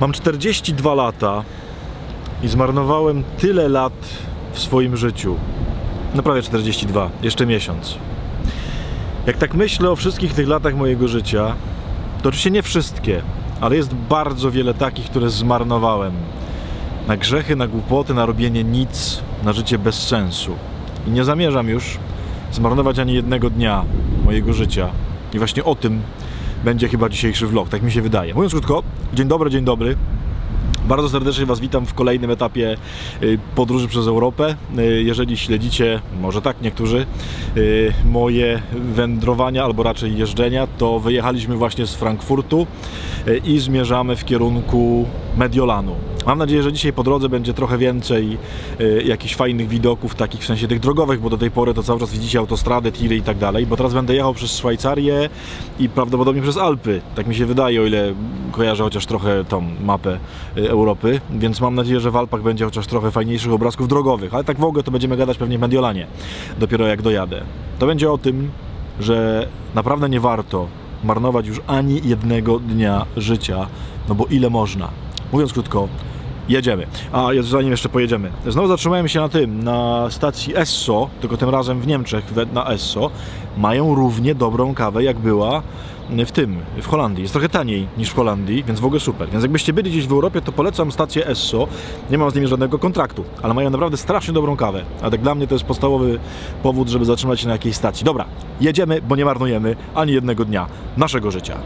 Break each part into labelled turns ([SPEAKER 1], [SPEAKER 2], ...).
[SPEAKER 1] Mam 42 lata i zmarnowałem tyle lat w swoim życiu. No prawie 42, jeszcze miesiąc. Jak tak myślę o wszystkich tych latach mojego życia, to oczywiście nie wszystkie, ale jest bardzo wiele takich, które zmarnowałem. Na grzechy, na głupoty, na robienie nic, na życie bez sensu. I nie zamierzam już zmarnować ani jednego dnia mojego życia. I właśnie o tym będzie chyba dzisiejszy vlog, tak mi się wydaje. Mówiąc krótko, dzień dobry, dzień dobry. Bardzo serdecznie Was witam w kolejnym etapie y, podróży przez Europę. Y, Jeżeli śledzicie, może tak niektórzy, y, moje wędrowania albo raczej jeżdżenia, to wyjechaliśmy właśnie z Frankfurtu i zmierzamy w kierunku Mediolanu. Mam nadzieję, że dzisiaj po drodze będzie trochę więcej y, jakichś fajnych widoków, takich w sensie tych drogowych, bo do tej pory to cały czas widzicie autostradę, tiry i tak dalej, bo teraz będę jechał przez Szwajcarię i prawdopodobnie przez Alpy, tak mi się wydaje, o ile kojarzę chociaż trochę tą mapę y, Europy, więc mam nadzieję, że w Alpach będzie chociaż trochę fajniejszych obrazków drogowych, ale tak w ogóle to będziemy gadać pewnie w Mediolanie, dopiero jak dojadę. To będzie o tym, że naprawdę nie warto marnować już ani jednego dnia życia, no bo ile można. Mówiąc krótko, jedziemy. A zanim jeszcze pojedziemy, znowu zatrzymałem się na tym, na stacji Esso, tylko tym razem w Niemczech, na Esso. Mają równie dobrą kawę, jak była w tym, w Holandii. Jest trochę taniej niż w Holandii, więc w ogóle super. Więc jakbyście byli gdzieś w Europie, to polecam stację Esso. Nie mam z nimi żadnego kontraktu, ale mają naprawdę strasznie dobrą kawę. A tak dla mnie to jest podstawowy powód, żeby zatrzymać się na jakiejś stacji. Dobra, jedziemy, bo nie marnujemy ani jednego dnia naszego życia.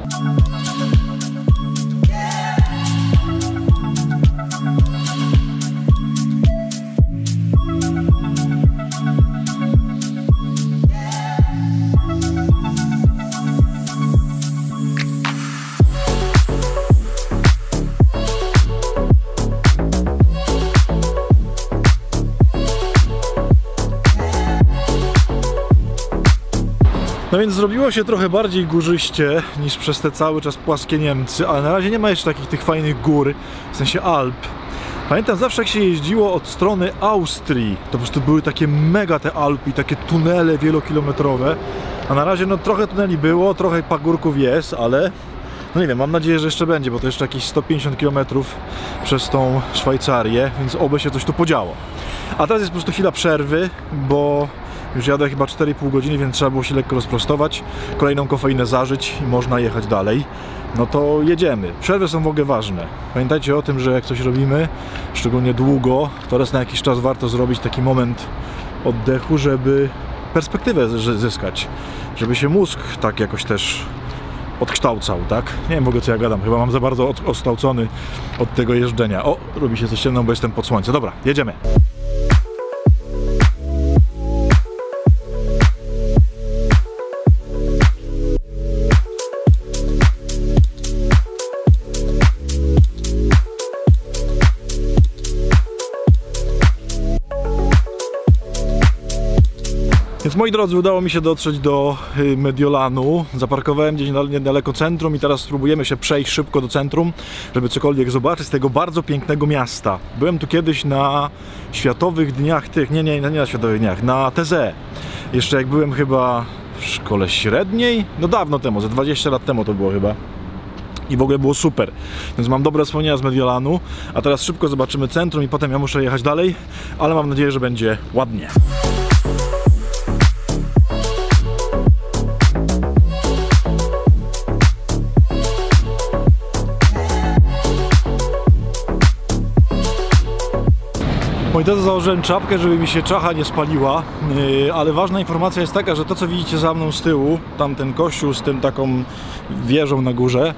[SPEAKER 1] No więc zrobiło się trochę bardziej górzyście niż przez te cały czas płaskie Niemcy, ale na razie nie ma jeszcze takich tych fajnych gór, w sensie Alp. Pamiętam zawsze jak się jeździło od strony Austrii, to po prostu były takie mega te Alpy, takie tunele wielokilometrowe, a na razie no trochę tuneli było, trochę pagórków jest, ale no nie wiem, mam nadzieję, że jeszcze będzie, bo to jeszcze jakieś 150 km przez tą Szwajcarię, więc oby się coś tu podziało. A teraz jest po prostu chwila przerwy, bo już jadę chyba 4,5 godziny, więc trzeba było się lekko rozprostować, kolejną kofeinę zażyć i można jechać dalej. No to jedziemy. Przerwy są w ogóle ważne. Pamiętajcie o tym, że jak coś robimy, szczególnie długo, to raz na jakiś czas warto zrobić taki moment oddechu, żeby perspektywę zyskać, żeby się mózg tak jakoś też odkształcał, tak? Nie wiem w ogóle co ja gadam, chyba mam za bardzo od, odkształcony od tego jeżdżenia. O, robi się coś ciemno, bo jestem pod słońce. Dobra, jedziemy. Więc moi drodzy, udało mi się dotrzeć do y, Mediolanu. Zaparkowałem gdzieś niedaleko centrum i teraz spróbujemy się przejść szybko do centrum, żeby cokolwiek zobaczyć z tego bardzo pięknego miasta. Byłem tu kiedyś na Światowych Dniach tych, nie, nie, nie na Światowych Dniach, na TZ. Jeszcze jak byłem chyba w szkole średniej, no dawno temu, ze 20 lat temu to było chyba i w ogóle było super. Więc mam dobre wspomnienia z Mediolanu, a teraz szybko zobaczymy centrum i potem ja muszę jechać dalej, ale mam nadzieję, że będzie ładnie. Moi drodzy, założyłem czapkę, żeby mi się czacha nie spaliła, yy, ale ważna informacja jest taka, że to co widzicie za mną z tyłu, tam ten kościół z tym taką wieżą na górze,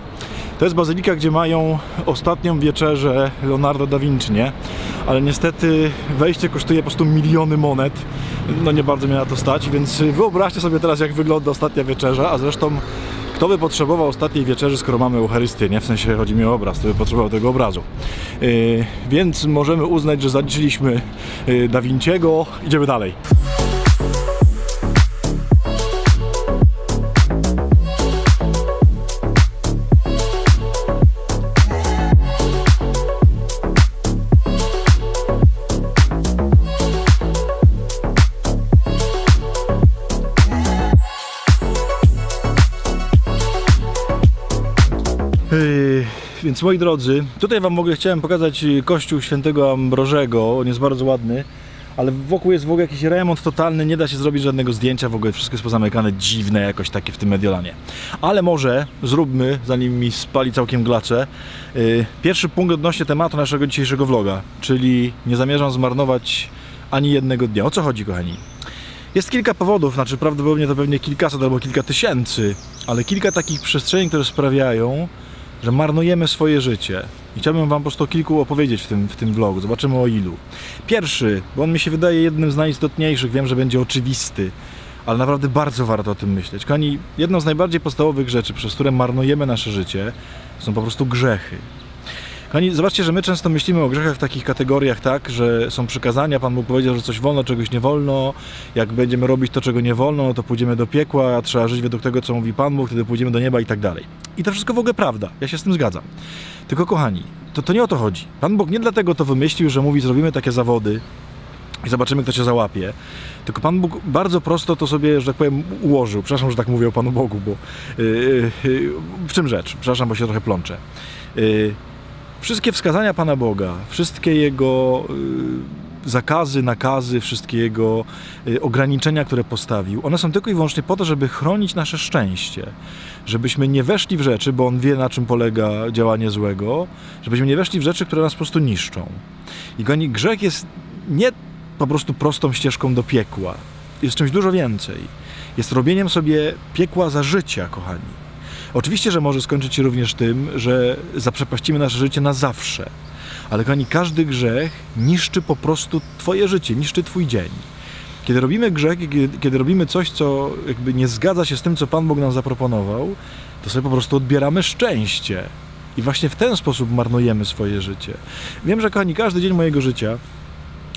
[SPEAKER 1] to jest bazylika, gdzie mają ostatnią wieczerzę Leonardo da Vinci, nie? Ale niestety wejście kosztuje po prostu miliony monet, no nie bardzo mnie na to stać, więc wyobraźcie sobie teraz jak wygląda ostatnia wieczerza, a zresztą kto by potrzebował ostatniej wieczerzy, skoro mamy Eucharystię, nie? W sensie chodzi mi o obraz, to by potrzebował tego obrazu. Yy, więc możemy uznać, że zaliczyliśmy yy, Da Vinciego. Idziemy dalej. Więc moi drodzy, tutaj Wam mogę, chciałem pokazać kościół świętego Ambrożego, on jest bardzo ładny, ale wokół jest w ogóle jakiś remont totalny, nie da się zrobić żadnego zdjęcia, w ogóle wszystko jest pozamykane, dziwne jakoś takie w tym Mediolanie. Ale może zróbmy, zanim mi spali całkiem glacze, yy, pierwszy punkt odnośnie tematu naszego dzisiejszego vloga, czyli nie zamierzam zmarnować ani jednego dnia. O co chodzi, kochani? Jest kilka powodów, znaczy prawdopodobnie to pewnie kilkaset albo kilka tysięcy, ale kilka takich przestrzeni, które sprawiają, że marnujemy swoje życie. I chciałbym Wam po prostu kilku opowiedzieć w tym, w tym vlogu. Zobaczymy o ilu. Pierwszy, bo on mi się wydaje jednym z najistotniejszych, wiem, że będzie oczywisty, ale naprawdę bardzo warto o tym myśleć. Kochani, jedną z najbardziej podstawowych rzeczy, przez które marnujemy nasze życie, są po prostu grzechy. Kochani, zobaczcie, że my często myślimy o grzechach w takich kategoriach, tak, że są przykazania, Pan Bóg powiedział, że coś wolno, czegoś nie wolno, jak będziemy robić to, czego nie wolno, no to pójdziemy do piekła, trzeba żyć według tego, co mówi Pan Bóg, wtedy pójdziemy do nieba i tak dalej. I to wszystko w ogóle prawda, ja się z tym zgadzam. Tylko kochani, to, to nie o to chodzi. Pan Bóg nie dlatego to wymyślił, że mówi, zrobimy takie zawody, i zobaczymy, kto cię załapie. Tylko Pan Bóg bardzo prosto to sobie, że tak powiem, ułożył. Przepraszam, że tak mówię o Panu Bogu, bo yy, yy, w czym rzecz? Przepraszam, bo się trochę plączę. Yy, Wszystkie wskazania Pana Boga, wszystkie Jego y, zakazy, nakazy, wszystkie Jego y, ograniczenia, które postawił, one są tylko i wyłącznie po to, żeby chronić nasze szczęście. Żebyśmy nie weszli w rzeczy, bo On wie, na czym polega działanie złego, żebyśmy nie weszli w rzeczy, które nas po prostu niszczą. I grzech jest nie po prostu prostą ścieżką do piekła. Jest czymś dużo więcej. Jest robieniem sobie piekła za życia, kochani. Oczywiście, że może skończyć się również tym, że zaprzepaścimy nasze życie na zawsze. Ale kochani, każdy grzech niszczy po prostu Twoje życie, niszczy Twój dzień. Kiedy robimy grzech, kiedy, kiedy robimy coś, co jakby nie zgadza się z tym, co Pan Bóg nam zaproponował, to sobie po prostu odbieramy szczęście. I właśnie w ten sposób marnujemy swoje życie. Wiem, że kochani, każdy dzień mojego życia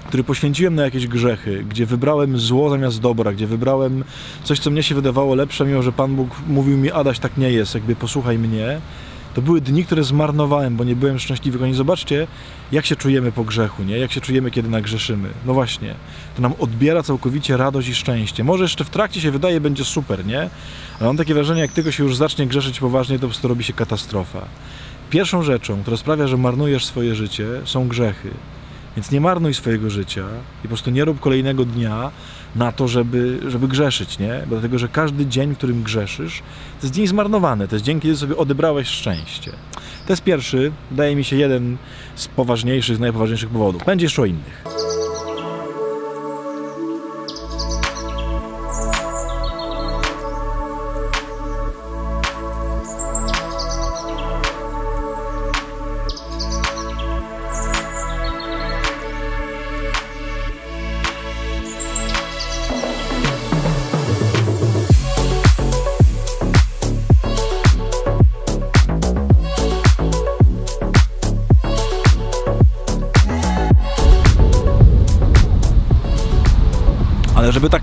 [SPEAKER 1] który poświęciłem na jakieś grzechy, gdzie wybrałem zło zamiast dobra, gdzie wybrałem coś, co mnie się wydawało lepsze, mimo że Pan Bóg mówił mi, Adaś, tak nie jest, jakby posłuchaj mnie, to były dni, które zmarnowałem, bo nie byłem szczęśliwy. Oni zobaczcie, jak się czujemy po grzechu, nie? Jak się czujemy, kiedy nagrzeszymy. No właśnie, to nam odbiera całkowicie radość i szczęście. Może jeszcze w trakcie się wydaje, będzie super, nie? Ale mam takie wrażenie, jak tylko się już zacznie grzeszyć poważnie, to po prostu robi się katastrofa. Pierwszą rzeczą, która sprawia, że marnujesz swoje życie, są grzechy. Więc nie marnuj swojego życia i po prostu nie rób kolejnego dnia na to, żeby, żeby grzeszyć, nie? Bo dlatego, że każdy dzień, w którym grzeszysz, to jest dzień zmarnowany, to jest dzień, kiedy sobie odebrałeś szczęście. To jest pierwszy, wydaje mi się, jeden z poważniejszych, z najpoważniejszych powodów. Będzie jeszcze o innych.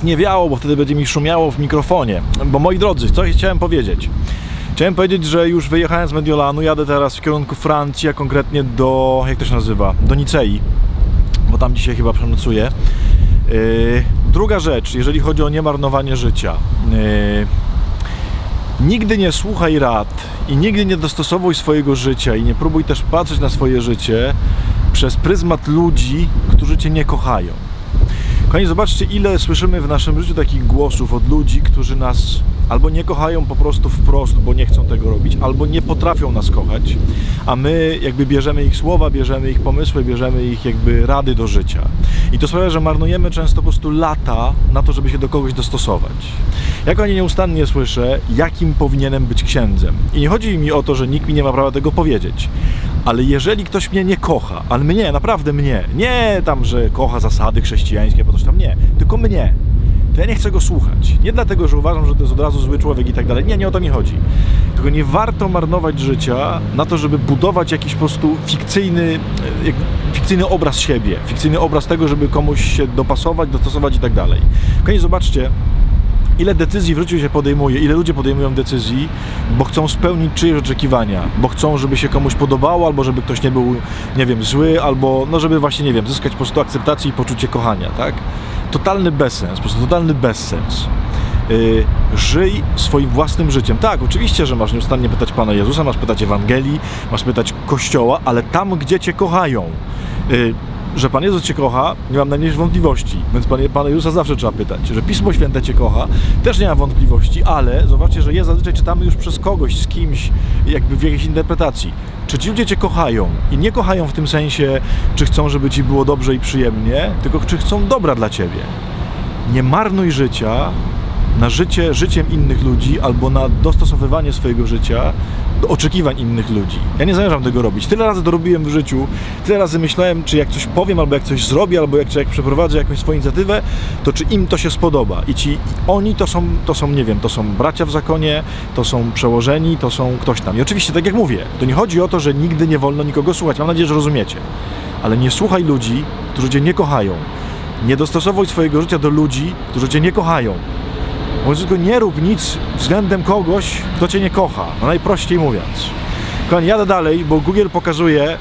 [SPEAKER 1] Nie wiało, bo wtedy będzie mi szumiało w mikrofonie. Bo moi drodzy, coś chciałem powiedzieć. Chciałem powiedzieć, że już wyjechałem z Mediolanu, jadę teraz w kierunku Francji, a konkretnie do, jak to się nazywa, do Nicei, bo tam dzisiaj chyba przenocuję. Yy, druga rzecz, jeżeli chodzi o niemarnowanie życia. Yy, nigdy nie słuchaj rad i nigdy nie dostosowuj swojego życia i nie próbuj też patrzeć na swoje życie przez pryzmat ludzi, którzy cię nie kochają. Kochani, zobaczcie, ile słyszymy w naszym życiu takich głosów od ludzi, którzy nas albo nie kochają po prostu wprost, bo nie chcą tego robić, albo nie potrafią nas kochać, a my jakby bierzemy ich słowa, bierzemy ich pomysły, bierzemy ich jakby rady do życia. I to sprawia, że marnujemy często po prostu lata na to, żeby się do kogoś dostosować. Jak oni nieustannie słyszę, jakim powinienem być księdzem. I nie chodzi mi o to, że nikt mi nie ma prawa tego powiedzieć, ale jeżeli ktoś mnie nie kocha, ale mnie, naprawdę mnie, nie tam, że kocha zasady chrześcijańskie, bo coś tam nie, tylko mnie, to ja nie chcę go słuchać. Nie dlatego, że uważam, że to jest od razu zły człowiek i tak dalej. Nie, nie o to mi chodzi. Tylko nie warto marnować życia na to, żeby budować jakiś po prostu fikcyjny, e, fikcyjny obraz siebie, fikcyjny obraz tego, żeby komuś się dopasować, dostosować i tak dalej. Koniec, zobaczcie, ile decyzji w życiu się podejmuje, ile ludzie podejmują decyzji, bo chcą spełnić czyjeś oczekiwania, bo chcą, żeby się komuś podobało, albo żeby ktoś nie był, nie wiem, zły, albo no żeby właśnie, nie wiem, zyskać po prostu akceptację i poczucie kochania, tak? Totalny bezsens, po prostu totalny bezsens. Yy, żyj swoim własnym życiem. Tak, oczywiście, że masz nieustannie pytać Pana Jezusa, masz pytać Ewangelii, masz pytać Kościoła, ale tam, gdzie Cię kochają. Yy, że Pan Jezus Cię kocha, nie mam najmniejszych wątpliwości, więc Pan, Pana Jezusa zawsze trzeba pytać. Że Pismo Święte Cię kocha, też nie mam wątpliwości, ale zobaczcie, że je zazwyczaj czytamy już przez kogoś, z kimś, jakby w jakiejś interpretacji. Czy ci ludzie Cię kochają? I nie kochają w tym sensie, czy chcą, żeby Ci było dobrze i przyjemnie, tylko czy chcą dobra dla Ciebie. Nie marnuj życia na życie życiem innych ludzi albo na dostosowywanie swojego życia do oczekiwań innych ludzi. Ja nie zamierzam tego robić. Tyle razy to robiłem w życiu, tyle razy myślałem, czy jak coś powiem, albo jak coś zrobię, albo jak, czy jak przeprowadzę jakąś swoją inicjatywę, to czy im to się spodoba. I ci oni to są, to są, nie wiem, to są bracia w zakonie, to są przełożeni, to są ktoś tam. I oczywiście, tak jak mówię, to nie chodzi o to, że nigdy nie wolno nikogo słuchać. Mam nadzieję, że rozumiecie. Ale nie słuchaj ludzi, którzy cię nie kochają. Nie dostosowuj swojego życia do ludzi, którzy cię nie kochają. Mówiąc tylko nie rób nic względem kogoś, kto cię nie kocha. No najprościej mówiąc. Kochani, jadę dalej, bo Google pokazuje,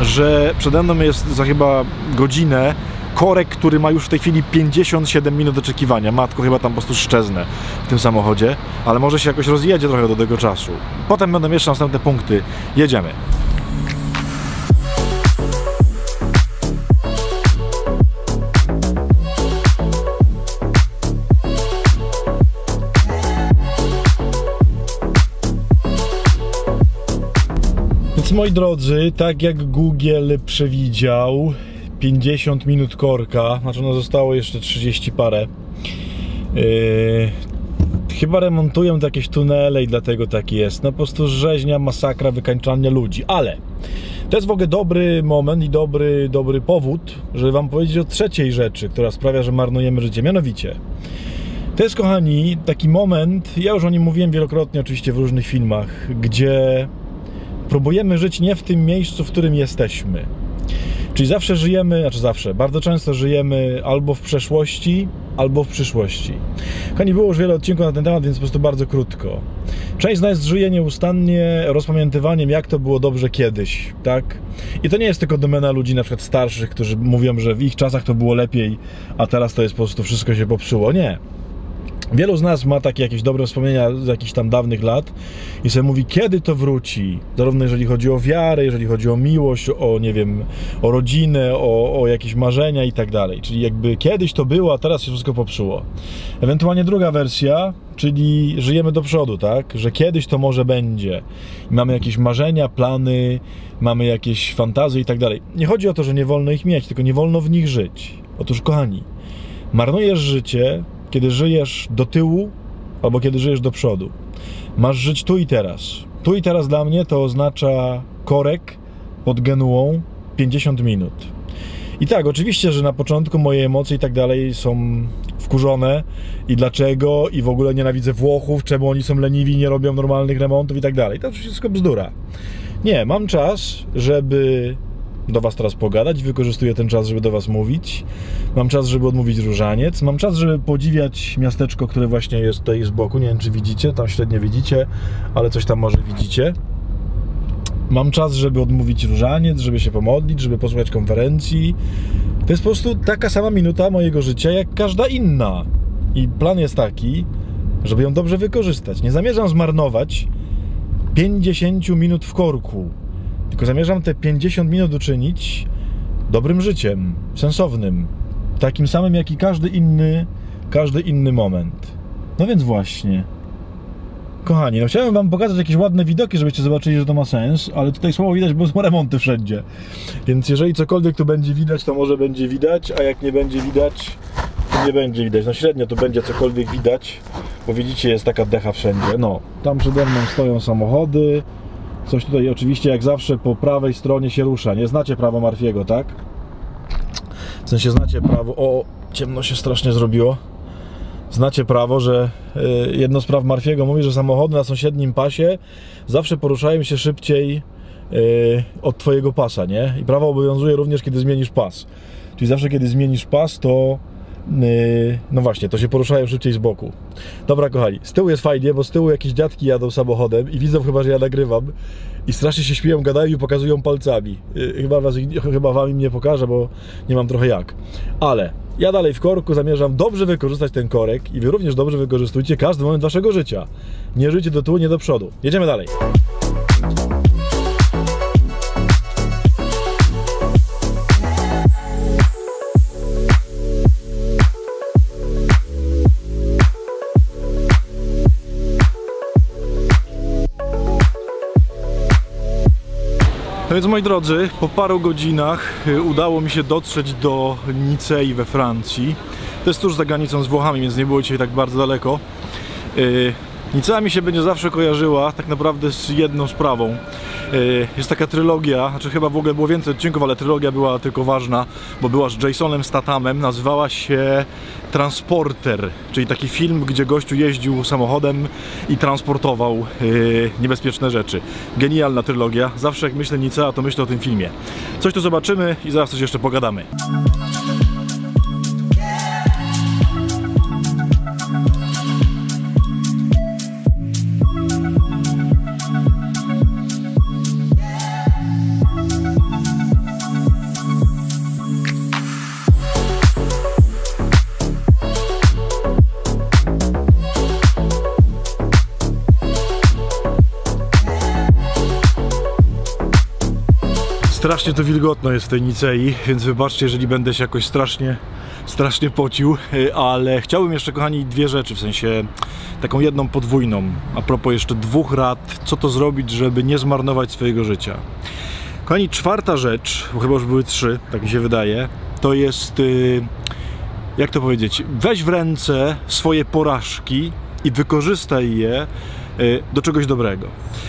[SPEAKER 1] że przede mną jest za chyba godzinę korek, który ma już w tej chwili 57 minut oczekiwania. Matko, chyba tam po prostu szczeznę w tym samochodzie, ale może się jakoś rozjedzie trochę do tego czasu. Potem będą jeszcze następne punkty. Jedziemy. Moi drodzy, tak jak Google przewidział, 50 minut korka, znaczy no zostało jeszcze 30 parę. Yy, chyba remontują to jakieś tunele i dlatego tak jest. No po prostu rzeźnia, masakra, wykańczanie ludzi, ale to jest w ogóle dobry moment i dobry, dobry powód, żeby Wam powiedzieć o trzeciej rzeczy, która sprawia, że marnujemy życie. Mianowicie, to jest, kochani, taki moment, ja już o nim mówiłem wielokrotnie, oczywiście w różnych filmach, gdzie próbujemy żyć nie w tym miejscu, w którym jesteśmy. Czyli zawsze żyjemy, znaczy zawsze, bardzo często żyjemy albo w przeszłości, albo w przyszłości. Kochani, było już wiele odcinków na ten temat, więc po prostu bardzo krótko. Część z nas żyje nieustannie rozpamiętywaniem, jak to było dobrze kiedyś, tak? I to nie jest tylko domena ludzi na przykład starszych, którzy mówią, że w ich czasach to było lepiej, a teraz to jest po prostu wszystko się popsuło. Nie. Wielu z nas ma takie jakieś dobre wspomnienia z jakichś tam dawnych lat i sobie mówi, kiedy to wróci. Zarówno jeżeli chodzi o wiarę, jeżeli chodzi o miłość, o nie wiem, o rodzinę, o, o jakieś marzenia i tak dalej. Czyli jakby kiedyś to było, a teraz się wszystko popsuło. Ewentualnie druga wersja, czyli żyjemy do przodu, tak? Że kiedyś to może będzie. I mamy jakieś marzenia, plany, mamy jakieś fantazje i tak dalej. Nie chodzi o to, że nie wolno ich mieć, tylko nie wolno w nich żyć. Otóż, kochani, marnujesz życie kiedy żyjesz do tyłu albo kiedy żyjesz do przodu. Masz żyć tu i teraz. Tu i teraz dla mnie to oznacza korek pod Genuą 50 minut. I tak, oczywiście, że na początku moje emocje i tak dalej są wkurzone i dlaczego i w ogóle nienawidzę Włochów, czemu oni są leniwi, nie robią normalnych remontów i tak dalej. To wszystko bzdura. Nie, mam czas, żeby do Was teraz pogadać, wykorzystuję ten czas, żeby do Was mówić. Mam czas, żeby odmówić różaniec. Mam czas, żeby podziwiać miasteczko, które właśnie jest tutaj z boku. Nie wiem, czy widzicie, tam średnio widzicie, ale coś tam może widzicie. Mam czas, żeby odmówić różaniec, żeby się pomodlić, żeby posłuchać konferencji. To jest po prostu taka sama minuta mojego życia, jak każda inna. I plan jest taki, żeby ją dobrze wykorzystać. Nie zamierzam zmarnować 50 minut w korku tylko zamierzam te 50 minut uczynić dobrym życiem, sensownym, takim samym jak i każdy inny, każdy inny moment. No więc właśnie. Kochani, no chciałem wam pokazać jakieś ładne widoki, żebyście zobaczyli, że to ma sens, ale tutaj słowo widać, bo są remonty wszędzie. Więc jeżeli cokolwiek tu będzie widać, to może będzie widać, a jak nie będzie widać, to nie będzie widać. No średnio tu będzie cokolwiek widać, bo widzicie, jest taka decha wszędzie. No, tam przede mną stoją samochody, Coś tutaj oczywiście jak zawsze po prawej stronie się rusza. Nie znacie prawa Marfiego, tak? W sensie znacie prawo... O, ciemno się strasznie zrobiło. Znacie prawo, że y, jedno z praw Marfiego mówi, że samochody na sąsiednim pasie zawsze poruszają się szybciej y, od twojego pasa, nie? I prawo obowiązuje również, kiedy zmienisz pas. Czyli zawsze, kiedy zmienisz pas, to no właśnie, to się poruszają szybciej z boku. Dobra, kochani, z tyłu jest fajnie, bo z tyłu jakieś dziadki jadą samochodem i widzą chyba, że ja nagrywam i strasznie się śmieją, gadają i pokazują palcami. Yy, chyba, was, chyba wam im nie pokażę, bo nie mam trochę jak. Ale ja dalej w korku zamierzam dobrze wykorzystać ten korek i wy również dobrze wykorzystujcie każdy moment waszego życia. Nie żyjcie do tyłu, nie do przodu. Jedziemy dalej. Więc moi drodzy, po paru godzinach y, udało mi się dotrzeć do Nicei we Francji. To jest tuż za granicą z Włochami, więc nie było dzisiaj tak bardzo daleko. Y, Nicea mi się będzie zawsze kojarzyła tak naprawdę z jedną sprawą. Y, jest taka trylogia, znaczy chyba w ogóle było więcej odcinków, ale trylogia była tylko ważna, bo była z Jasonem Stathamem, nazywała się Transporter, czyli taki film, gdzie gościu jeździł samochodem i transportował yy, niebezpieczne rzeczy. Genialna trylogia. Zawsze jak myślę Nicea, to myślę o tym filmie. Coś tu zobaczymy i zaraz coś jeszcze pogadamy. Strasznie to wilgotno jest w tej Nicei, więc wybaczcie, jeżeli będę się jakoś strasznie, strasznie pocił, y, ale chciałbym jeszcze, kochani, dwie rzeczy, w sensie taką jedną podwójną, a propos jeszcze dwóch rad, co to zrobić, żeby nie zmarnować swojego życia. Kochani, czwarta rzecz, bo chyba już były trzy, tak mi się wydaje, to jest, y, jak to powiedzieć, weź w ręce swoje porażki i wykorzystaj je do czegoś dobrego.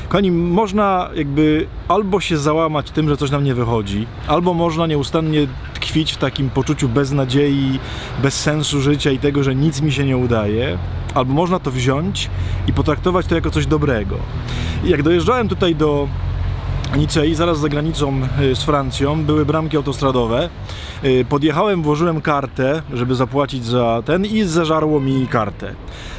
[SPEAKER 1] Kochani, można jakby albo się załamać tym, że coś nam nie wychodzi, albo można nieustannie tkwić w takim poczuciu beznadziei, bez sensu życia i tego, że nic mi się nie udaje, albo można to wziąć i potraktować to jako coś dobrego. I jak dojeżdżałem tutaj do Nicei, zaraz za granicą y, z Francją, były bramki autostradowe. Y, podjechałem, włożyłem kartę, żeby zapłacić za ten i zażarło mi kartę.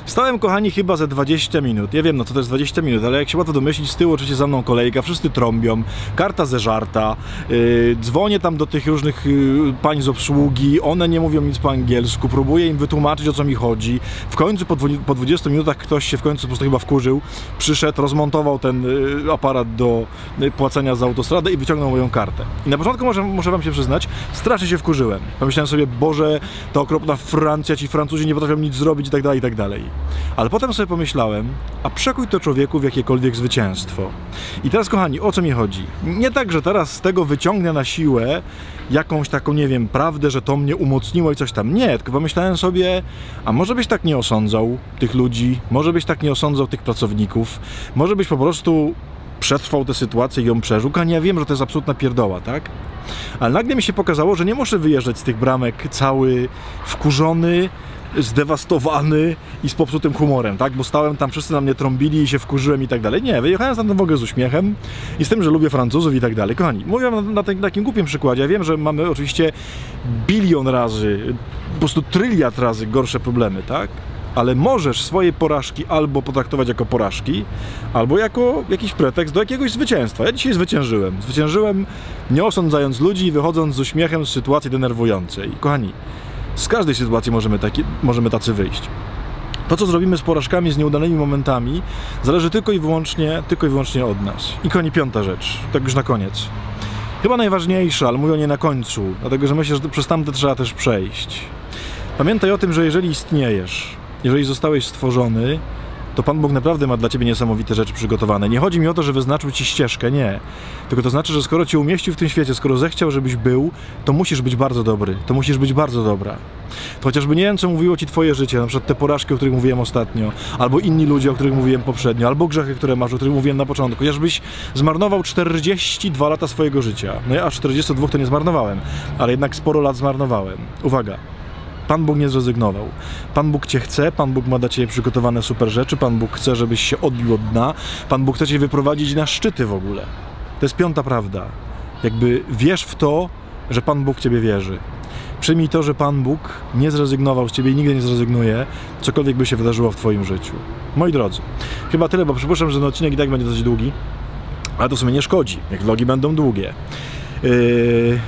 [SPEAKER 1] Stałem, kochani, chyba ze 20 minut. Ja wiem, no to jest 20 minut, ale jak się łatwo domyślić, z tyłu oczywiście za mną kolejka, wszyscy trąbią, karta zeżarta, yy, dzwonię tam do tych różnych pań z obsługi, one nie mówią nic po angielsku, próbuję im wytłumaczyć, o co mi chodzi. W końcu po, po 20 minutach ktoś się w końcu po prostu chyba wkurzył, przyszedł, rozmontował ten aparat do płacenia za autostradę i wyciągnął moją kartę. I na początku, może, muszę wam się przyznać, strasznie się wkurzyłem. Pomyślałem sobie, Boże, to okropna Francja, ci Francuzi nie potrafią nic zrobić i tak dalej, i tak dalej. Ale potem sobie pomyślałem, a przekuj to człowieku w jakiekolwiek zwycięstwo. I teraz, kochani, o co mi chodzi? Nie tak, że teraz z tego wyciągnę na siłę jakąś taką, nie wiem, prawdę, że to mnie umocniło i coś tam. Nie, tylko pomyślałem sobie, a może byś tak nie osądzał tych ludzi, może byś tak nie osądzał tych pracowników, może byś po prostu przetrwał tę sytuację i ją przeżył. Ja wiem, że to jest absolutna pierdoła, tak? Ale nagle mi się pokazało, że nie muszę wyjeżdżać z tych bramek cały wkurzony, zdewastowany i z popsutym humorem, tak? Bo stałem tam, wszyscy na mnie trąbili i się wkurzyłem i tak dalej. Nie, wyjechałem tam w ogóle z uśmiechem i z tym, że lubię Francuzów i tak dalej. Kochani, mówię na, na, na takim głupim przykładzie. Ja wiem, że mamy oczywiście bilion razy, po prostu tryliard razy gorsze problemy, tak? Ale możesz swoje porażki albo potraktować jako porażki, albo jako jakiś pretekst do jakiegoś zwycięstwa. Ja dzisiaj zwyciężyłem. Zwyciężyłem nie osądzając ludzi i wychodząc z uśmiechem z sytuacji denerwującej. Kochani, z każdej sytuacji możemy, taki, możemy tacy wyjść. To, co zrobimy z porażkami, z nieudanymi momentami, zależy tylko i wyłącznie, tylko i wyłącznie od nas. I koni piąta rzecz, tak już na koniec. Chyba najważniejsza, ale mówię o nie na końcu, dlatego że myślę, że przez tamte trzeba też przejść. Pamiętaj o tym, że jeżeli istniejesz, jeżeli zostałeś stworzony, to Pan Bóg naprawdę ma dla Ciebie niesamowite rzeczy przygotowane. Nie chodzi mi o to, że wyznaczył Ci ścieżkę, nie. Tylko to znaczy, że skoro Cię umieścił w tym świecie, skoro zechciał, żebyś był, to musisz być bardzo dobry, to musisz być bardzo dobra. To chociażby nie wiem, co mówiło Ci Twoje życie, na przykład te porażki, o których mówiłem ostatnio, albo inni ludzie, o których mówiłem poprzednio, albo grzechy, które masz, o których mówiłem na początku. Chociażbyś zmarnował 42 lata swojego życia. No ja aż 42 to nie zmarnowałem, ale jednak sporo lat zmarnowałem. Uwaga, Pan Bóg nie zrezygnował. Pan Bóg Cię chce, Pan Bóg ma dla Ciebie przygotowane super rzeczy, Pan Bóg chce, żebyś się odbił od dna, Pan Bóg chce Cię wyprowadzić na szczyty w ogóle. To jest piąta prawda. Jakby wierz w to, że Pan Bóg Ciebie wierzy. Przyjmij to, że Pan Bóg nie zrezygnował z Ciebie i nigdy nie zrezygnuje, cokolwiek by się wydarzyło w Twoim życiu. Moi drodzy, chyba tyle, bo przypuszczam, że ten odcinek i tak będzie dosyć długi, ale to w sumie nie szkodzi, jak vlogi będą długie. Yy...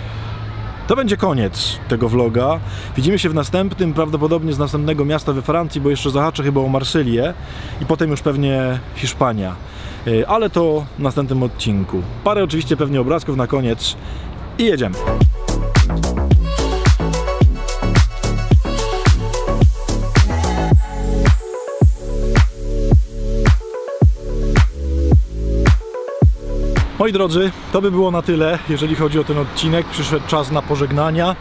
[SPEAKER 1] To będzie koniec tego vloga. Widzimy się w następnym, prawdopodobnie z następnego miasta we Francji, bo jeszcze zahaczę chyba o Marsylię i potem już pewnie Hiszpania. Yy, Ale to w następnym odcinku. Parę oczywiście pewnie obrazków na koniec i jedziemy. Moi drodzy, to by było na tyle, jeżeli chodzi o ten odcinek. Przyszedł czas na pożegnania,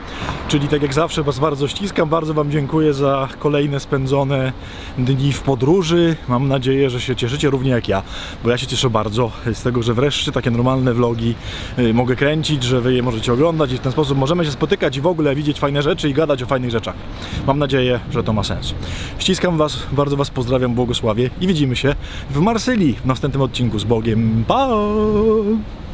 [SPEAKER 1] czyli tak jak zawsze Was bardzo ściskam, bardzo Wam dziękuję za kolejne spędzone dni w podróży. Mam nadzieję, że się cieszycie równie jak ja, bo ja się cieszę bardzo z tego, że wreszcie takie normalne vlogi y, mogę kręcić, że Wy je możecie oglądać i w ten sposób możemy się spotykać i w ogóle widzieć fajne rzeczy i gadać o fajnych rzeczach. Mam nadzieję, że to ma sens. Ściskam Was, bardzo Was pozdrawiam, błogosławię i widzimy się w Marsylii w następnym odcinku z Bogiem. Pa! love.